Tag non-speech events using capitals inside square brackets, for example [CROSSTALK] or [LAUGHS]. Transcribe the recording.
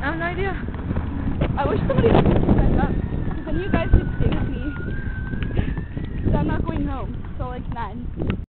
I have no idea. I wish somebody would pick me back up. Because then you guys could stay with me. [LAUGHS] Because I'm not going home till like 9.